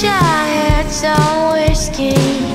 wish I had some whiskey.